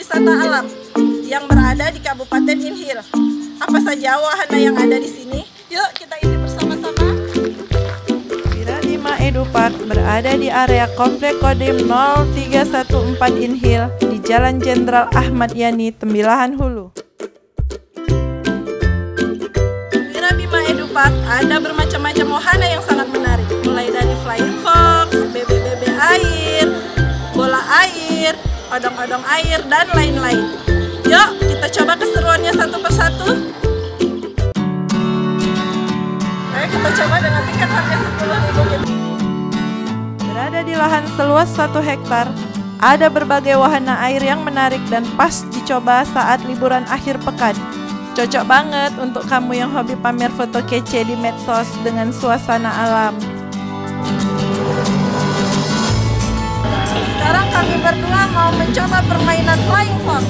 wisata alam yang berada di Kabupaten Inhil. Apa saja wahana yang ada di sini? Yuk kita isi bersama-sama. Wirabima Edu Park berada di area Komplek Kodim 0314 Inhil di Jalan Jenderal Ahmad Yani, Tembilahan Hulu. Wirabima Edu Park ada bermacam-macam wahana yang odong-odong air, dan lain-lain. Yuk, kita coba keseruannya satu persatu. Ayo kita coba dengan tiket harga 10 ribu Berada di lahan seluas 1 hektar, ada berbagai wahana air yang menarik dan pas dicoba saat liburan akhir pekan. Cocok banget untuk kamu yang hobi pamer foto kece di medsos dengan suasana alam. Mau mencoba permainan flying fox.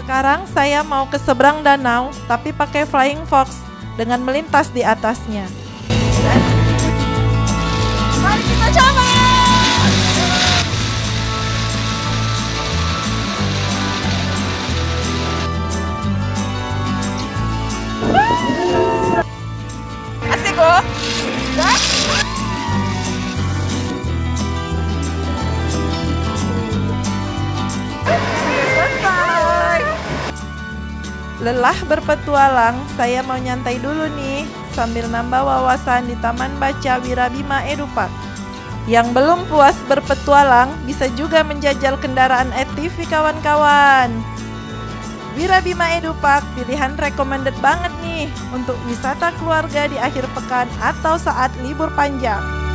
Sekarang saya mau ke seberang danau, tapi pakai flying fox dengan melintas di atasnya. Lelah berpetualang, saya mau nyantai dulu nih sambil nambah wawasan di Taman Baca Wirabima Edupak. Yang belum puas berpetualang bisa juga menjajal kendaraan ATV kawan-kawan. Wirabima Edupak pilihan recommended banget nih untuk wisata keluarga di akhir pekan atau saat libur panjang.